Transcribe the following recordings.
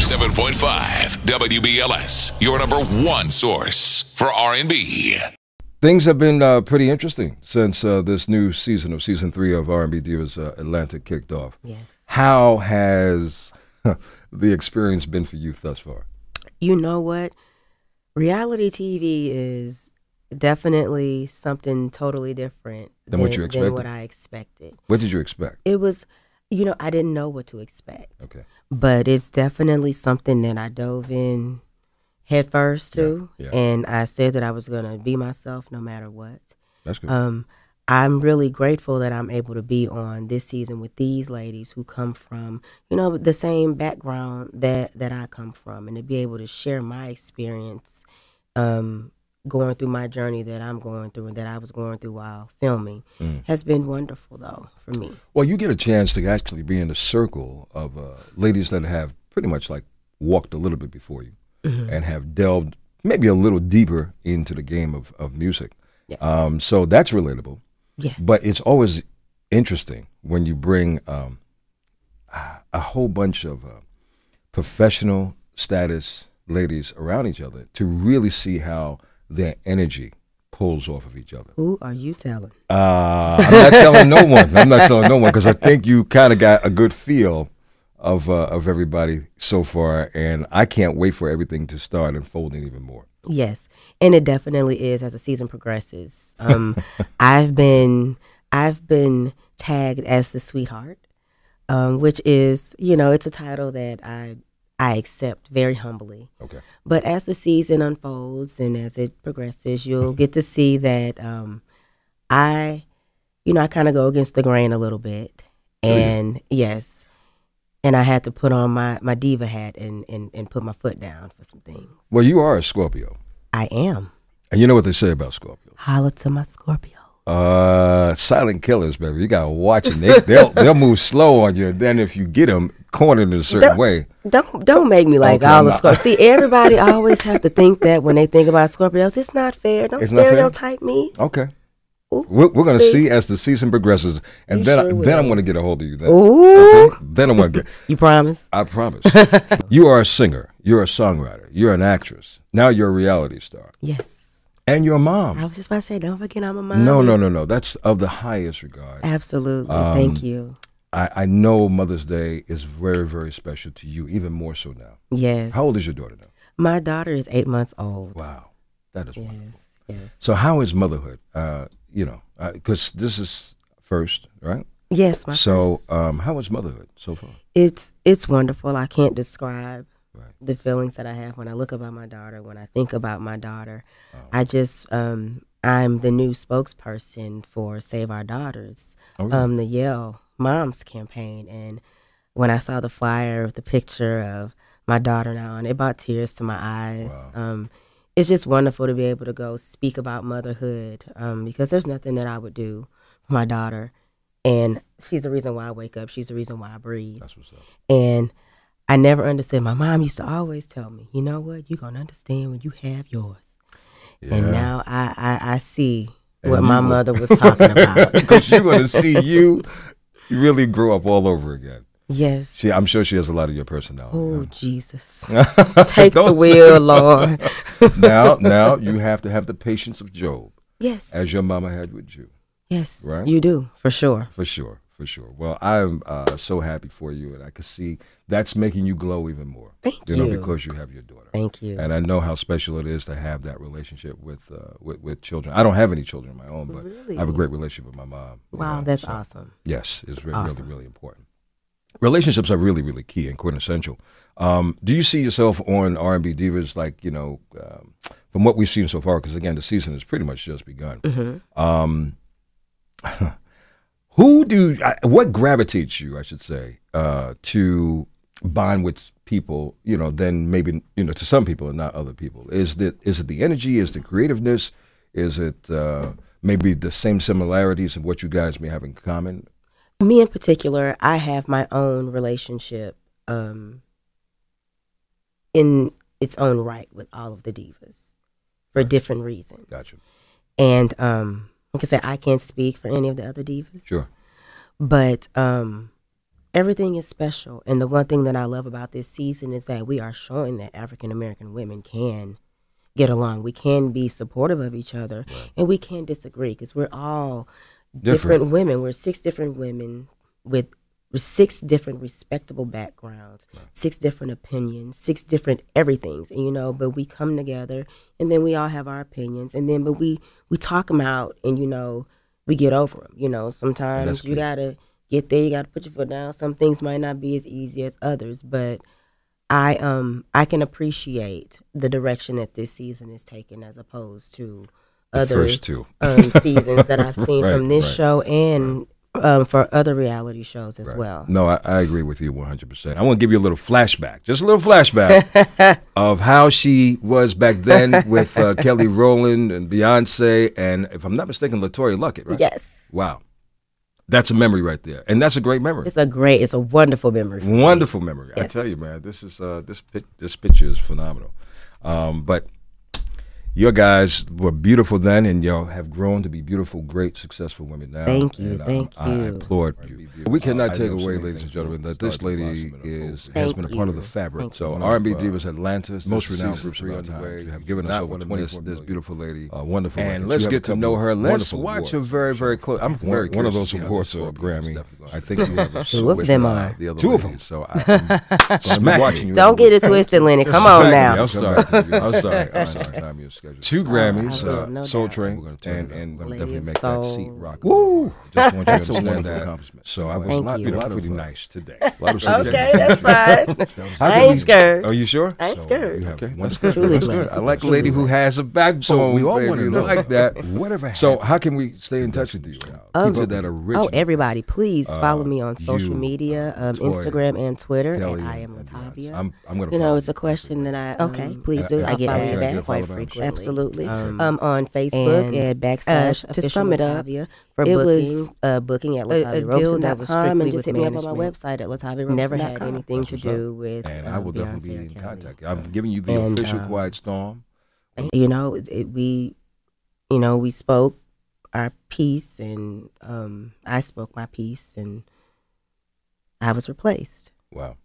107.5 WBLS, your number one source for R&B. Things have been uh, pretty interesting since uh, this new season of season three of R&B Divas uh, Atlanta kicked off. Yes. How has the experience been for you thus far? You know what? Reality TV is definitely something totally different Than what you Than what I expected. What did you expect? It was, you know, I didn't know what to expect. Okay. but it's definitely something that I dove in head first to, Yeah, yeah. and I said that I was gonna be myself no matter what. That's good. Um, I'm really grateful that I'm able to be on this season with these ladies who come from, you know, the same background that that I come from, and to be able to share my experience, um, going through my journey that I'm going through and that I was going through while filming, Mm. has been wonderful though for me. well, you get a chance to actually be in the circle of uh, ladies that have pretty much like walked a little bit before you Mm-hmm. and have delved maybe a little deeper into the game of, of music. Yes. Um, so that's relatable. Yes, But it's always interesting when you bring um, a whole bunch of uh, professional status ladies around each other to really see how their energy pulls off of each other. who are you telling? Uh, I'm not telling no one. I'm not telling no one because I think you kind of got a good feel of uh, of everybody so far, and I can't wait for everything to start unfolding even more. Yes, and it definitely is as the season progresses. Um, I've been I've been tagged as the sweetheart, um, which is you know it's a title that I I accept very humbly. Okay. But as the season unfolds and as it progresses, you'll get to see that um, I, you know, I kind of go against the grain a little bit, and yes, and I had to put on my my diva hat and and and put my foot down for some things. Well, you are a Scorpio, I am. and you know what they say about Scorpios. Holla to my Scorpio. Uh, silent killers, baby. You gotta watch them. They, they'll they'll move slow on you. And then if you get them cornered in a certain Don't- way, Don't don't make me like Okay, all the Scorpios. See, everybody always have to think that when they think about Scorpios. It's not fair. Don't It's not fair? stereotype me. okay. Ooh, We're, we're gonna see? see as the season progresses, and You then sure then I'm gonna get a hold of you. Then, Ooh, okay? then I'm gonna get. you promise? I promise. you are a singer. You're a songwriter. You're an actress. Now you're a reality star, Yes. And you're mom. I was just about to say, don't forget I'm a mom. No, no, no, no. That's of the highest regard. Absolutely. Um, Thank you. I, I know Mother's Day is very, very special to you, even more so now. Yes. How old is your daughter now? My daughter is eight months old. Wow, that is wonderful. Yes. Yes. So how is motherhood? Uh, you know, because this is first, right? Yes. My so first. um, how is motherhood so far? it's it's wonderful. I can't describe Right. the feelings that I have when I look about my daughter, when I think about my daughter. Oh. I just um I'm the new spokesperson for Save Our Daughters, Oh, really? um the Yale Moms campaign and when I saw the flyer with the picture of my daughter now and it brought tears to my eyes. Wow. Um it's just wonderful to be able to go speak about motherhood um, because there's nothing that I would do for my daughter. And she's the reason why I wake up. She's the reason why I breathe. That's what's up. And I never understood. My mom used to always tell me, you know what? You're going to understand when you have yours. Yeah. And now I, I, I see And what my will- mother was talking about. because you're to see you really grow up all over again. yes. She, I'm sure she has a lot of your personality. Oh? Jesus. Take the wheel, Lord. now, now you have to have the patience of Job, yes. as your mama had with you, yes. Right? You do, for sure. for sure, for sure. Well, I'm uh, so happy for you, and I can see that's making you glow even more. Thank you know, you. because you have your daughter. Thank you. And I know how special it is to have that relationship with uh, with, with children. I don't have any children of my own, but I have a great relationship with my mom. you wow, know, that's so- awesome. Yes, it's re- Awesome. really, really important. Relationships are really, really key and quintessential. Um, do you see yourself on R and B divas, like you know, um, from what we've seen so far? Because again, the season has pretty much just begun. hmm Um, who do uh, what gravitates you, I should say, uh, to bond with people? You know, then maybe you know to some people and not other people. Is that is it the energy? Is the creativeness? Is it uh, maybe the same similarities of what you guys may have in common? Me in particular, I have my own relationship um, in its own right with all of the divas for different reasons. Gotcha. And um, like I said, I can't speak for any of the other divas. Sure. But um, everything is special. And the one thing that I love about this season is that we are showing that African American women can get along. We can be supportive of each other, and we can disagree because we're all different. Different. women. We're six different women with six different respectable backgrounds, six different opinions, six different everythings, and you know. But we come together, and then we all have our opinions, and then but we we talk them out, and you know we get over them. You know, sometimes you gotta get there. You gotta put your foot down. Some things might not be as easy as others, but I um I can appreciate the direction that this season is taking as opposed to The other first two. um, seasons that I've seen Right, from this right, show and um, for other reality shows as Right. well. No, I, I agree with you 100%. I want to give you a little flashback, just a little flashback of how she was back then with uh, Kelly Rowland and Beyonce, and if I'm not mistaken, LeToya Luckett, right? Yes, Wow. That's a memory right there. And that's a great memory. it's a great, it's a wonderful memory. for me. Wonderful memory. I tell you, man, this is uh, this pic- this picture is phenomenal. Um, but your guys were beautiful then, and y'all have grown to be beautiful, great, successful women now. Thank you, And, um, thank I you. applaud you. We cannot take away, ladies and gentlemen, that this lady is has Thank been a part of the fabric. Thank So you. R&B Divas Atlanta's, most renowned season groups three around time. underway. You You have have given us over one of 24 this- this this beautiful lady, uh, wonderful and lady. let's get to know her. Let's watch her very, very close. I'm One- very one of those to see awards this are a Scorpion is Grammy. I think you have Two of them uh, are. The other Two of them. So I, I'm watching you. Don't get it twisted, Lenny. Come on now. I'm sorry. I'm sorry. I'm sorry. Time your schedule. Two Grammys, I uh, no Soul doubt. Train, We're gonna and and We're gonna definitely of make that seat rock. Woo! Just want you to That's understand that. accomplishment. So I was Thank not, you. been A lot of, pretty uh, nice today. A lot of Okay, that's fine. How I ain't scared. Are you sure? I ain't scared. you Okay, one that's good. Truly That's good. I like a lady who has a backbone. So we all wanna know like that. Whatever So how can we stay in touch with you? People that are original. Oh, everybody, please follow Uh, me on social media, uh, um, Toya, Instagram and Twitter, and I am LaTavia. I'm I'm gonna. you know, it's a question that I Okay, um, please do. do. I I'll get follow asked back. quite frequently. Absolutely. Um, Um, on Facebook and, and backslash uh, to official sum it up, LaTavia. for it booking, was uh, booking at a- a deal that and just with hit me up on my website at lataviaroberson.com. Never had anything to do with and uh, I will definitely be in contact. I'm giving you the And, official um, Quiet Storm. you know it, we you know we spoke our piece and um i spoke my piece and i was replaced Wow.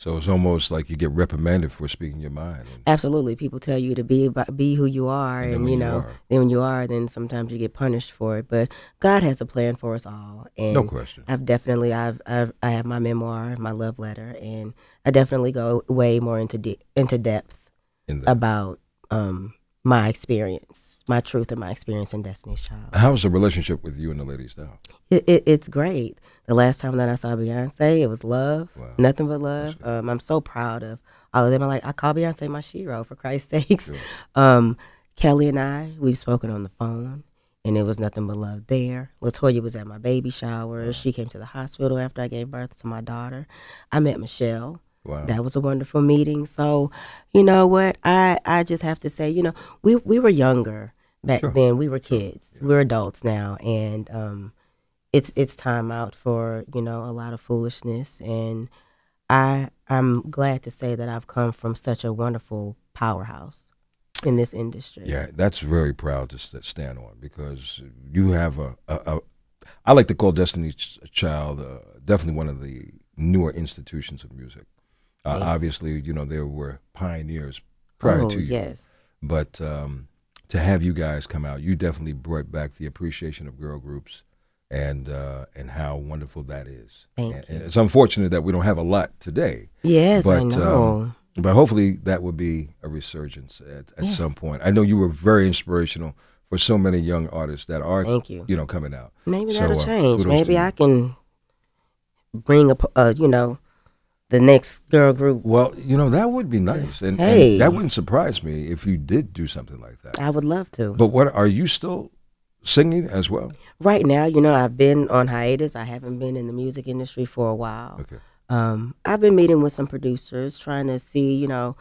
So it's almost like you get reprimanded for speaking your mind. Absolutely people tell you to be be who you are And and, you you know are. then when you are then sometimes you get punished for it but god has a plan for us all and no question. I've definitely I've, I've I have my memoir, my love letter, and I definitely go way more into de- into depth In about um my experience, my truth, and my experience in Destiny's Child. how's the relationship with you and the ladies now? It, it, it's great. The last time that I saw Beyonce, it was love, Wow. nothing but love. Um, I'm so proud of all of them. I like I call Beyonce my shero for Christ's sakes. Sure. Um, Kelly and I, we've spoken on the phone, and it was nothing but love there. LeToya was at my baby shower. She came to the hospital after I gave birth to my daughter. I met Michelle. Wow. That was a wonderful meeting. So, you know what? I, I just have to say, you know, we, we were younger back Sure. then. We were kids. We're adults now. And um, it's it's time out for, you know, a lot of foolishness. And I I'm glad to say that I've come from such a wonderful powerhouse in this industry. Yeah, that's very proud to stand on because you have a, a, a I like to call Destiny's Child uh, definitely one of the newer institutions of music. Uh, Thank you. obviously, you know there were pioneers prior oh, to you, yes. but um, to have you guys come out, you definitely brought back the appreciation of girl groups and uh, and how wonderful that is. Thank and, you. and it's unfortunate that we don't have a lot today. Yes, I But, know. um, But hopefully that will be a resurgence at, at Yes. some point. I know you were very inspirational for so many young artists that are, Thank you. you know, coming out. Maybe So, that'll uh, change. Maybe. I can bring a uh, you know, the next girl group. Well, you know, that would be nice. And, and Hey. that wouldn't surprise me if you did do something like that. I would love to. But what are you still singing as well? right now, you know, I've been on hiatus. I haven't been in the music industry for a while. Okay. Um, I've been meeting with some producers, trying to see, you know,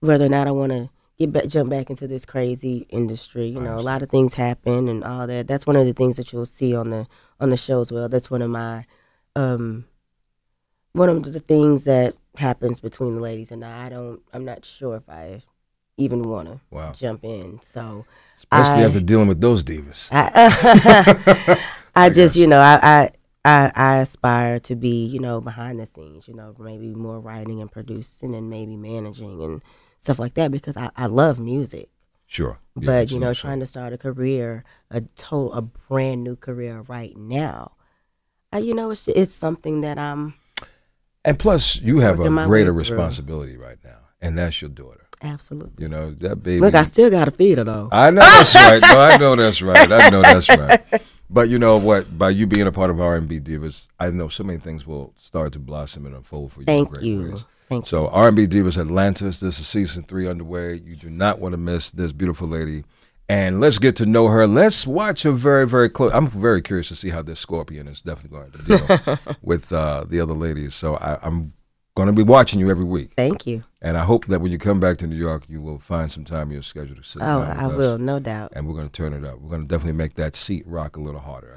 whether or not I want to get back, jump back into this crazy industry. You know, a lot of things happen and all that. That's one of the things that you'll see on the on the show as well. That's one of my, um, one of the things that happens between the ladies and I. I don't. I'm not sure if I even want to Wow. jump in. So Especially I- after dealing with those divas. I, I just, you know, I, I, I, aspire to be, you know, behind the scenes, you know, maybe more writing and producing and maybe managing and stuff like that because I, I love music. Sure. Yeah, but, you know, trying to start a career, a total, a brand new career right now, I, you know, it's, it's something that I'm And plus, you have a greater responsibility right now, and that's your daughter. absolutely. You know that baby. Look, I still got to feed her though. I know that's right. No, I know that's right. I know that's right. But you know what? By you being a part of R and B Divas, I know so many things will start to blossom and unfold for you. Thank you. ways. Thank you. So R and B Divas Atlantis. This is season three underway. You do not want to miss this beautiful lady. And let's get to know her. Let's watch her very, very close. I'm very curious to see how this Scorpion is definitely going to deal with uh, the other ladies. So I, I'm going to be watching you every week. Thank you. And I hope that when you come back to New York, you will find some time in your schedule to sit Oh, I will, no doubt. and we're going to turn it up. We're going to definitely make that seat rock a little harder.